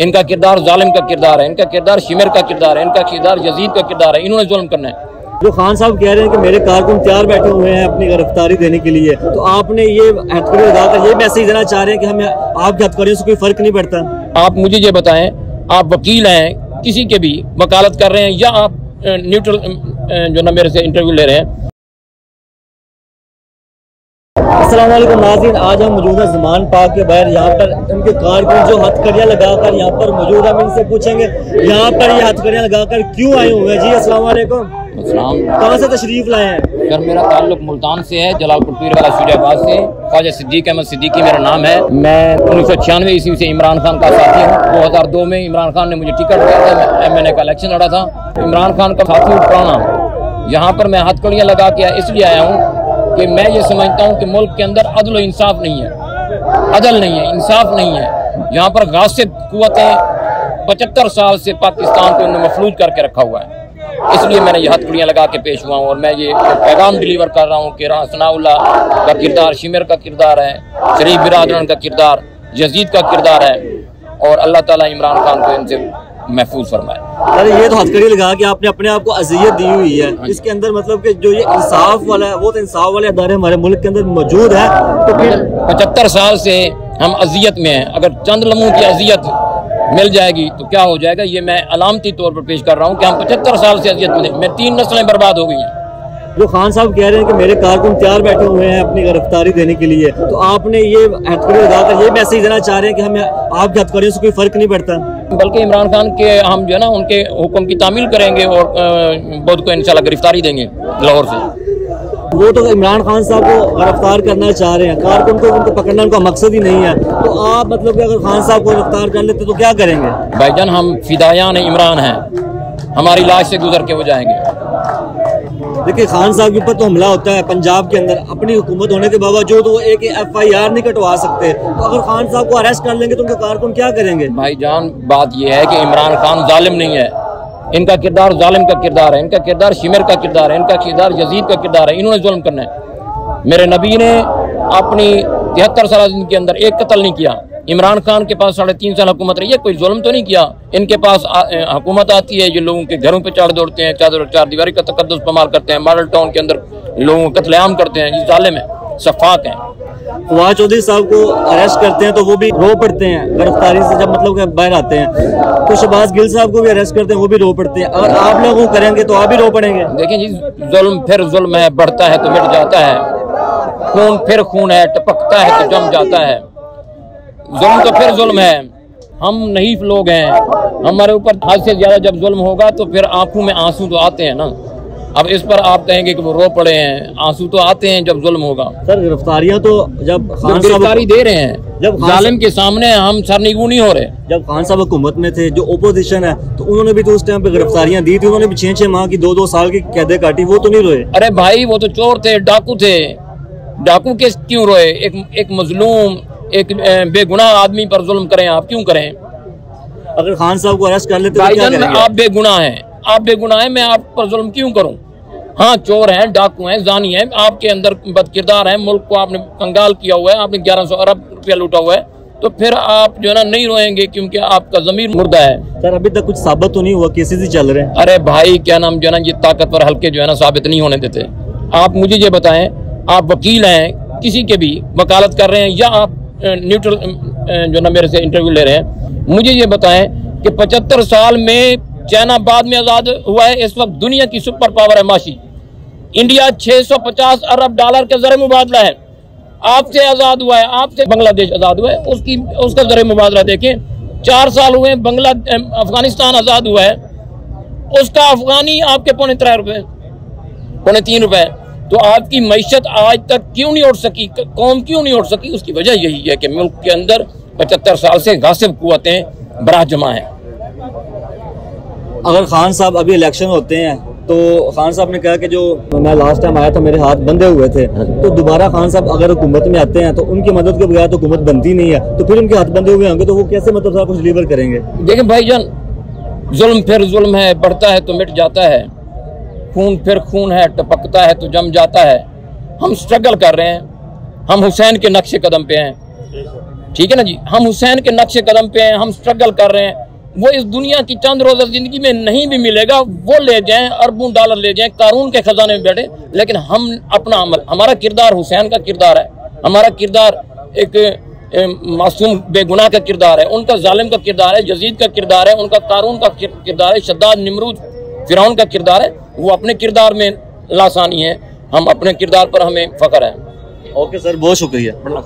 इनका किरदार जालिम का किरदार है इनका किरदार शिमर का किरदार है इनका किरदार यजीद का किरदार है इन्होंने जुल्म करना है। जो खान साहब कह रहे हैं कि मेरे कारकुन तैयार बैठे हुए हैं अपनी गिरफ्तारी देने के लिए तो आपने ये हथकड़ी लगाकर ये मैसेज देना चाह रहे हैं कि हमें आपकी हथकड़ियों से कोई फ़र्क नहीं पड़ता? आप मुझे ये बताएँ आप वकील हैं किसी के भी वकालत कर रहे हैं या आप न्यूट्रल जो ना मेरे से इंटरव्यू ले रहे हैं? अस्सलाम वालेकुम नाज़रीन आज हम मौजूद जमान पाक के बाहर। यहाँ पर उनके कारकुन जो हथकड़ियाँ लगाकर यहाँ पर मौजूद हम इनसे पूछेंगे यहाँ पर ये हथकड़ियाँ लगाकर क्यों आए हुए हैं? जी अस्सलाम वालेकुम। इस्लाम कहाँ से तशरीफ़ लाए हैं? सर मेरा ताल्लुक मुल्तान से है जलालपुर पीर वाला सूर्याबाद से। ख्वाजा सिद्दीक अहमद सिद्दीकी मेरा नाम है। मैं उन्नीस सौ छियानवे ईस्वी से इमरान खान का साथी हूँ। दो हज़ार दो में इमरान खान ने मुझे टिकट दिया था एम एन ए का इलेक्शन लड़ा था। इमरान खान का साथी पुराना यहाँ पर मैं हथकड़ियाँ लगा के इसलिए आया हूँ कि मैं ये समझता हूँ कि मुल्क के अंदर अदल इंसाफ नहीं है। अदल नहीं है, इंसाफ नहीं है। यहाँ पर गासिब कुतें पचहत्तर साल से पाकिस्तान को मफलूज करके रखा हुआ है। इसलिए मैंने ये हथकड़ियाँ लगा के पेश हुआ हूँ और मैं ये पैगाम डिलीवर कर रहा हूँ कि सनाउल्ला का किरदार शिमर का किरदार है, शरीफ बिरादरन का किरदार, यजीद का किरदार है और अल्लाह ताला इमरान खान को इनसे महफूज फरमाए। अरे ये तो हथकड़ी लगा के आपने अपने आप को अजियत दी हुई है। इसके अंदर मतलब कि जो ये इंसाफ वाला है वो तो इंसाफ वाले अदारे हमारे मुल्क के अंदर मौजूद है। तो फिर पचहत्तर साल से हम अजियत में हैं। अगर चंद लम्हों की अजियत मिल जाएगी तो क्या हो जाएगा? ये मैं अलामती तौर पर पेश कर रहा हूँ कि हम पचहत्तर साल से अजियत में मैं तीन नस्लें बर्बाद हो गई हैं। जो खान साहब कह रहे हैं कि मेरे कारकुन तैयार बैठे हुए हैं अपनी गिरफ्तारी देने के लिए तो आपने ये हथकड़ी लगाकर ये मैसेज देना चाह रहे हैं कि हमें आपकी हथकड़ियों से कोई फ़र्क नहीं पड़ता। बल्कि इमरान खान के हम जो है ना उनके हुक्म की तामील करेंगे और बुद्ध को इंशाल्लाह गिरफ्तारी देंगे लाहौर से। वो तो इमरान खान साहब को गिरफ़्तार करना चाह रहे हैं। कारकुन को उनको पकड़ना का मकसद ही नहीं है। तो आप मतलब कि अगर खान साहब को गिरफ़्तार कर लेते तो क्या करेंगे? भाईजान हम फिदायान इमरान हैं। हमारी लाश से गुजर के वो जाएँगे। देखिए, खान साहब के ऊपर तो हमला होता है, पंजाब के अंदर अपनी हुकूमत होने के बावजूद वो एक एफ़ आई आर नहीं कटवा सकते। तो अगर खान साहब को अरेस्ट कर लेंगे तो उनके कारकुन क्या करेंगे? भाईजान बात यह है कि इमरान खान जालिम नहीं है। इनका किरदार जालिम का किरदार है, इनका किरदार शिमर का किरदार है, इनका किरदार यजीद का किरदार है, इन्होंने जुल्म करना है। मेरे नबी ने अपनी तिहत्तर साल के अंदर एक कत्ल नहीं किया। इमरान खान के पास साढ़े तीन साल हुकूमत रही है कोई जुल्म तो नहीं किया? इनके पास हुकूमत आती है ये लोगों के घरों पे चढ़ दौड़ते हैं चादर चार दीवारी का तकदस पमाल करते हैं मॉडल टाउन के अंदर लोगों को कतलेआम करते हैं ये जालिम है सफाक हैं। फवाद चौधरी साहब को अरेस्ट करते हैं तो वो भी रो पड़ते हैं गिरफ्तारी से जब मतलब बाहर आते हैं। तो शबाज गिल साहब को भी अरेस्ट करते हैं वो भी रो पड़ते हैं। अगर आप लोग वो करेंगे तो आप भी रो पड़ेंगे। देखिए जी जुल्म फिर जुल्म है बढ़ता है तो मिट जाता है। खून फिर खून है टपकता है तो जम जाता है। जुल्म तो फिर जुल्म है। हम नहीं लोग हैं। हमारे ऊपर हद से ज़्यादा जब जुल्म होगा तो फिर आँखों में आँसू तो आते हैं ना। अब इस पर आप कहेंगे कि वो रो पड़े हैं आँसू तो आते हैं जब जुल्म होगा। सर गिरफ्तारियाँ तो जब खान गिरफ्तारी दे रहे हैं। जब जालिम के सामने हम सरनिगू नहीं हो रहे। जब खान साहब हुकूमत में थे जो ओपोजिशन है तो उन्होंने भी तो उस टाइम पे गिरफ्तारियाँ दी थी। उन्होंने भी छह छह माह की दो दो साल की कैदे काटी वो तो नहीं रोए। अरे भाई वो तो चोर थे डाकू थे। डाकू के क्यों रोए? एक एक मजलूम एक बेगुनाह आदमी पर जुल्म करें आप क्यों करें? अगर खान साहब को अरेस्ट कर लेते तो क्या करेंगे? आप बेगुनाह हैं। आप बेगुनाह हैं मैं आप पर जुल्म क्यों करूँ? हाँ चोर हैं डाकू हैं जानी हैं आपके अंदर बद किरदार है मुल्क को आपने कंगाल किया हुआ है आपने ग्यारह सौ अरब रुपया लूटा हुआ है तो फिर आप जो है ना नहीं रोएँगे क्योंकि आपका जमीर मुर्दा है। सर अभी तक कुछ साबित तो नहीं हुआ केसेस ही चल रहे हैं। अरे भाई क्या नाम जो है ना ये ताकतवर हल्के जो है ना साबित नहीं होने देते। आप मुझे ये बताएँ आप वकील हैं किसी के भी वकालत कर रहे हैं या आप न्यूट्रल जो ना मेरे से इंटरव्यू ले रहे हैं, मुझे ये बताएँ कि पचहत्तर साल में चाइना बाद में आज़ाद हुआ है, इस वक्त दुनिया की सुपर पावर है, माशी। इंडिया 650 अरब डॉलर के जर मुबादला है। आपसे आज़ाद हुआ है, आपसे बांग्लादेश आज़ाद हुआ है, उसकी, उसका जर मुबादला देखें। चार साल हुए, बंगला अफ़गानिस्तान आज़ाद हुआ है। उसका अफगानी आपके पौने त्रै रुपए, पौने तीन रुपए। तो आपकी मीशत आज तक क्यों नहीं उठ सकी? कौम क्यों नहीं उठ सकी? उसकी वजह यही है कि मुल्क के अंदर पचहत्तर साल से गासिब कुतें बरा जमा है। अगर खान साहब अभी इलेक्शन होते हैं तो खान साहब ने कहा कि जो मैं लास्ट टाइम आया था मेरे हाथ बंधे हुए थे। तो दोबारा खान साहब अगर हुकूमत में आते हैं तो उनकी मदद के बगैर तो हुकूमत बनती नहीं है। तो फिर उनके हाथ बंधे हुए होंगे तो वो कैसे मतलब कुछ डिलीवर करेंगे? देखिए भाई जान जुल्म फिर जुल्म है बढ़ता है तो मिट जाता है। खून, फिर खून है, टपकता है तो जम जाता है। हम स्ट्रगल कर रहे हैं। हम हुसैन के नक्शे कदम पे हैं। ठीक है ना जी? हम हुसैन के नक्शे कदम पे हैं, हम स्ट्रगल कर रहे हैं। वो इस दुनिया की चंद रोजा ज़िंदगी में नहीं भी मिलेगा, वो ले जाएँ, अरबों डॉलर ले जाएँ, कानून के खजाने में बैठे। लेकिन हम अपना अमल, हमारा किरदार हुसैन का किरदार है। हमारा किरदार एक मासूम, बेगुनाह का किरदार है। उनका जालिम का किरदार है जजीद का किरदार है, उनका कानून का किरदार है, शद्दाद, निमरूद फिरौन का किरदार है, वो अपने किरदार में लासानी है, हम अपने किरदार पर हमें फख्र है। ओके सर, बहुत शुक्रिया।